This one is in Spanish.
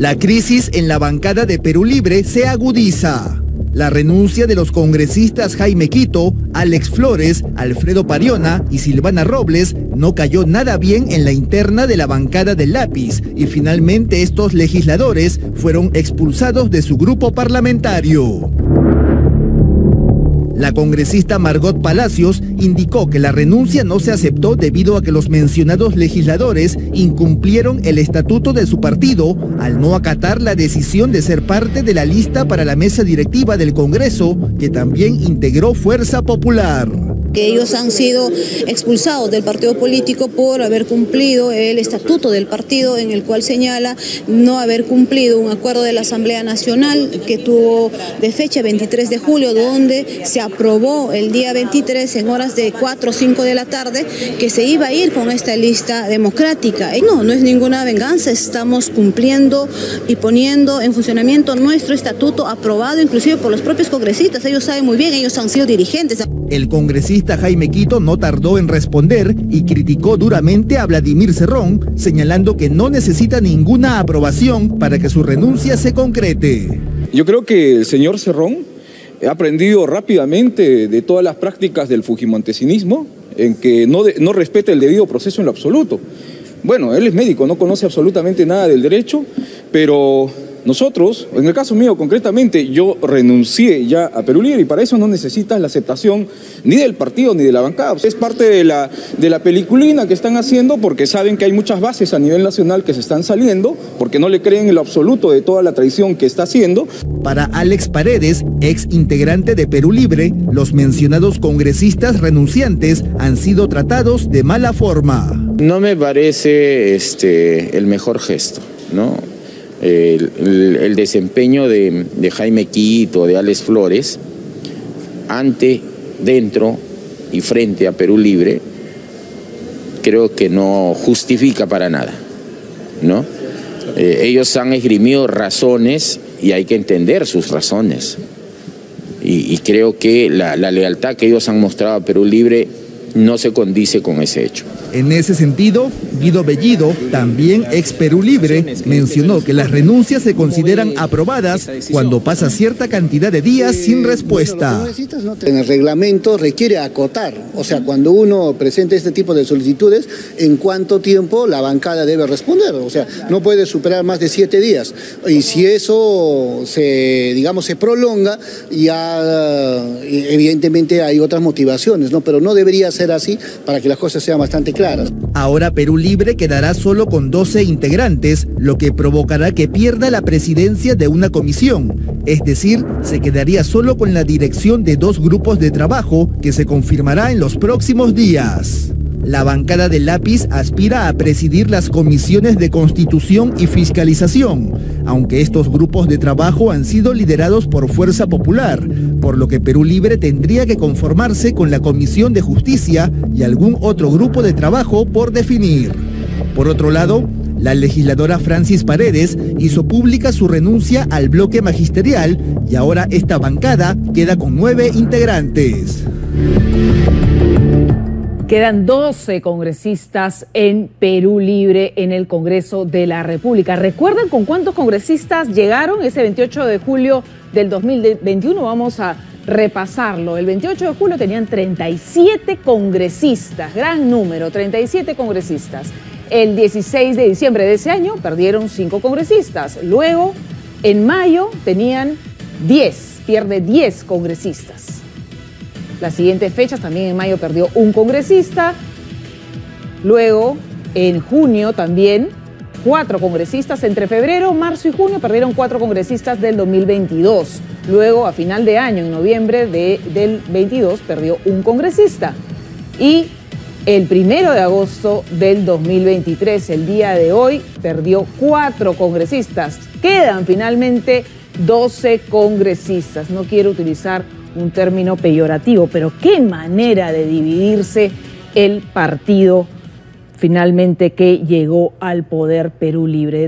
La crisis en la bancada de Perú Libre se agudiza. La renuncia de los congresistas Jaime Quito, Alex Flores, Alfredo Pariona y Silvana Robles no cayó nada bien en la interna de la bancada del lápiz y finalmente estos legisladores fueron expulsados de su grupo parlamentario. La congresista Margot Palacios indicó que la renuncia no se aceptó debido a que los mencionados legisladores incumplieron el estatuto de su partido al no acatar la decisión de ser parte de la lista para la mesa directiva del Congreso, que también integró Fuerza Popular que ellos han sido expulsados del partido político por haber cumplido el estatuto del partido en el cual señala no haber cumplido un acuerdo de la Asamblea Nacional que tuvo de fecha 23 de julio donde se aprobó el día 23 en horas de 4 o 5 de la tarde que se iba a ir con esta lista democrática. No, no es ninguna venganza, estamos cumpliendo y poniendo en funcionamiento nuestro estatuto aprobado inclusive por los propios congresistas. Ellos saben muy bien, ellos han sido dirigentes. El congresista Jaime Quito no tardó en responder y criticó duramente a Vladimir Cerrón, señalando que no necesita ninguna aprobación para que su renuncia se concrete. Yo creo que el señor Cerrón ha aprendido rápidamente de todas las prácticas del fujimontesinismo, en que no, no respeta el debido proceso en lo absoluto. Bueno, él es médico, no conoce absolutamente nada del derecho, pero nosotros, en el caso mío concretamente, yo renuncié ya a Perú Libre y para eso no necesitas la aceptación ni del partido ni de la bancada. Es parte de la, de la peliculina que están haciendo porque saben que hay muchas bases a nivel nacional que se están saliendo, porque no le creen en lo absoluto de toda la traición que está haciendo. Para Alex Paredes, ex integrante de Perú Libre, los mencionados congresistas renunciantes han sido tratados de mala forma. No me parece este, el mejor gesto, ¿no? El, desempeño de, Jaime Quito, de Alex Flores, ante, dentro y frente a Perú Libre, creo que no justifica para nada, ¿no? Eh, ellos han esgrimido razones y hay que entender sus razones. Y, creo que la, la lealtad que ellos han mostrado a Perú Libre no se condice con ese hecho. En ese sentido, Guido Bellido, también ex Perú Libre, mencionó que las renuncias se consideran aprobadas cuando pasa cierta cantidad de días sin respuesta. En el reglamento requiere acotar, o sea, cuando uno presenta este tipo de solicitudes, en cuánto tiempo la bancada debe responder, o sea, no puede superar más de siete días. Y si eso se, digamos, se prolonga, ya evidentemente hay otras motivaciones, ¿no? Pero no debería ser así para que las cosas sean bastante claras. Ahora Perú Libre quedará solo con 12 integrantes, lo que provocará que pierda la presidencia de una comisión. Es decir, se quedaría solo con la dirección de dos grupos de trabajo que se confirmará en los próximos días. La bancada del lápiz aspira a presidir las comisiones de constitución y fiscalización, aunque estos grupos de trabajo han sido liderados por Fuerza Popular, por lo que Perú Libre tendría que conformarse con la Comisión de Justicia y algún otro grupo de trabajo por definir. Por otro lado, la legisladora Francis Paredes hizo pública su renuncia al bloque magisterial y ahora esta bancada queda con nueve integrantes. Quedan 12 congresistas en Perú Libre en el Congreso de la República. ¿Recuerdan con cuántos congresistas llegaron ese 28 de julio del 2021? Vamos a repasarlo. El 28 de julio tenían 37 congresistas, gran número, 37 congresistas. El 16 de diciembre de ese año perdieron 5 congresistas. Luego, en mayo, tenían 10, pierde 10 congresistas. Las siguientes fechas, también en mayo perdió un congresista. Luego, en junio también, cuatro congresistas. Entre febrero, marzo y junio perdieron cuatro congresistas del 2022. Luego, a final de año, en noviembre del 22, perdió un congresista. Y el primero de agosto del 2023, el día de hoy, perdió cuatro congresistas. Quedan finalmente 12 congresistas. No quiero utilizar un término peyorativo, pero qué manera de dividirse el partido finalmente que llegó al poder Perú Libre.